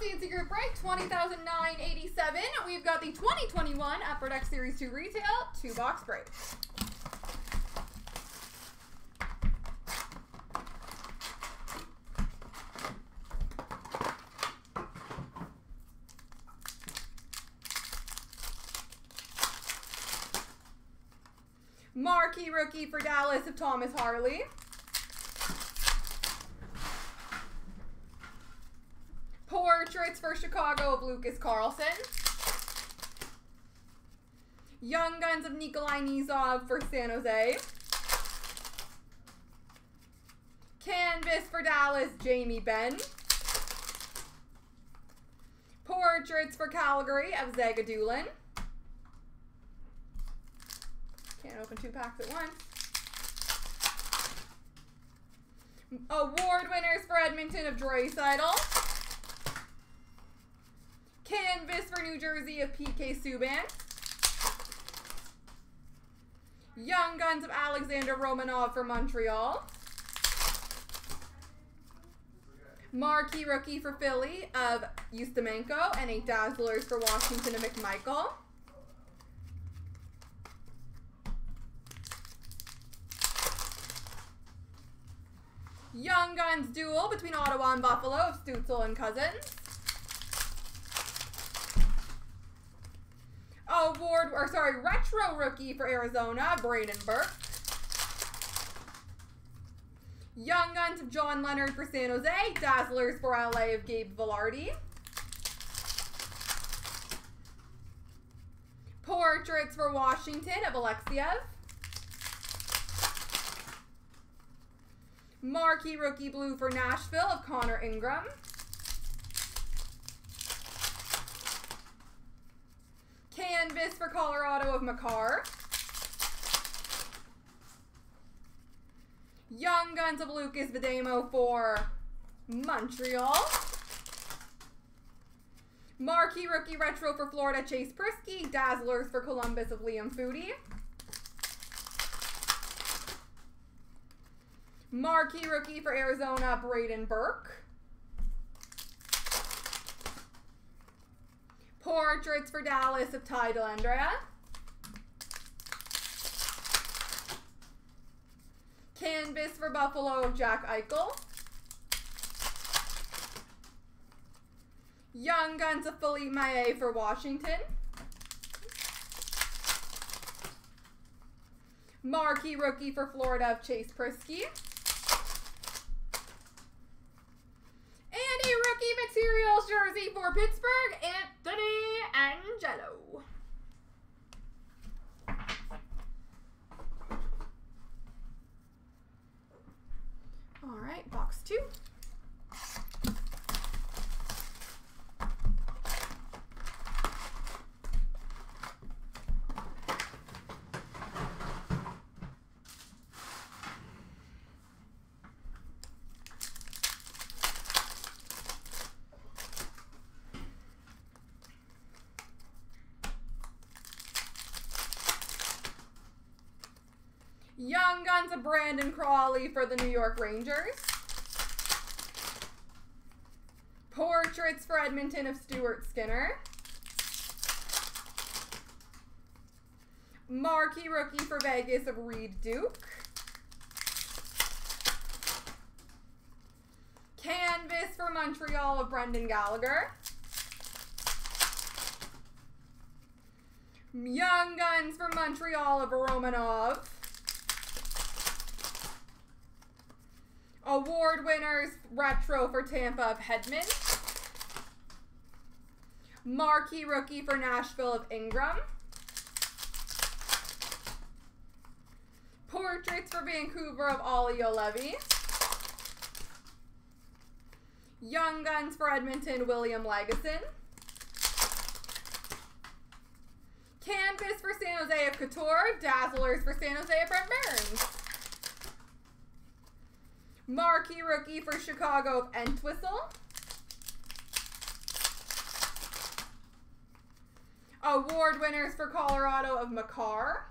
CNC Group Break 20,987. We've got the 2021 Upper Deck Series 2 Retail 2 box break. Marquee rookie for Dallas of Thomas Harley. Portraits for Chicago of Lucas Carlsson. Young Guns of Nikolai Knyzhov for San Jose. Canvas for Dallas, Jamie Benn. Portraits for Calgary of Zagadulin. Can't open two packs at once. Award winners for Edmonton of Draisaitl. Canvas for New Jersey of PK Subban. Young Guns of Alexander Romanov for Montreal. Marquee rookie for Philly of Ustimenko and a Dazzlers for Washington of McMichael. Young Guns duel between Ottawa and Buffalo of Stützle and Cozens. Award, or sorry, retro rookie for Arizona, Brayden Burke. Young Guns of John Leonard for San Jose. Dazzlers for LA of Gabe Vilardi. Portraits for Washington of Alexeyev. Marquee Rookie Blue for Nashville of Connor Ingram. Canvas for Colorado of Makar. Young Guns of Lukas Vejdemo for Montreal. Marquee Rookie Retro for Florida, Chase Priskie. Dazzlers for Columbus of Liam Foudy. Marquee Rookie for Arizona, Brayden Burke. Portraits for Dallas of Ty Dellandrea. Canvas for Buffalo of Jack Eichel. Young Guns of Philippe Maillet for Washington. Marquee Rookie for Florida of Chase Priskie. And a Materials jersey for Pittsburgh, Anthony Angello. All right, box two. Young Guns of Brandon Crawley for the New York Rangers. Portraits for Edmonton of Stuart Skinner. Marquee Rookie for Vegas of Reid Duke. Canvas for Montreal of Brendan Gallagher. Young Guns for Montreal of Romanov. Award winners, retro for Tampa of Hedman. Marquee rookie for Nashville of Ingram. Portraits for Vancouver of Olli Juolevi. Young Guns for Edmonton, William Lagesson. Canvas for San Jose of Couture. Dazzlers for San Jose of Brent Burns. Marquee rookie for Chicago of Entwistle. Award winners for Colorado of Makar.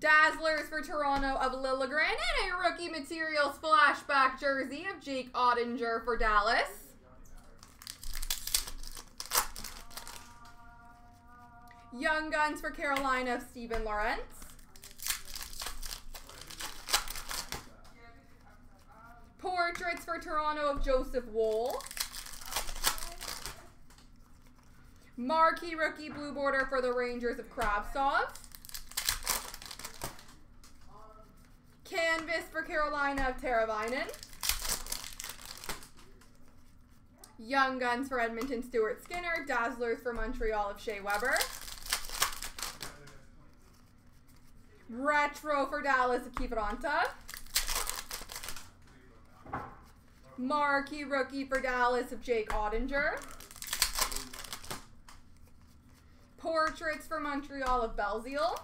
Dazzlers for Toronto of Liljegren and a rookie materials flashback jersey of Jake Oettinger for Dallas. Young Guns for Carolina of Steven Lorentz. Portraits for Toronto of Joseph Woll. Marquee rookie blue border for the Rangers of Kravtsov. Canvas for Carolina of Teravainen. Young Guns for Edmonton, Stuart Skinner. Dazzlers for Montreal of Shea Weber. Retro for Dallas of Kiviranta. Marquee rookie for Dallas of Jake Oettinger. Portraits for Montreal of Belzile.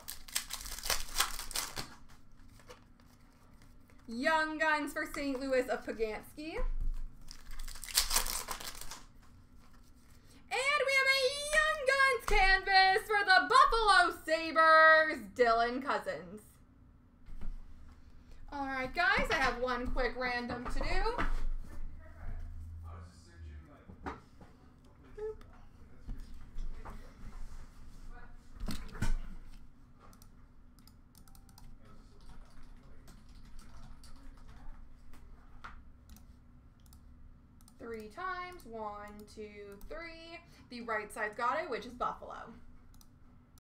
Young Guns for St. Louis of Poganski. And we have a Young Guns canvas for the Buffalo Sabres, Dylan Cozens. All right, guys, I have one quick random to do. Times. One, two, three. The right side's got it, which is Buffalo.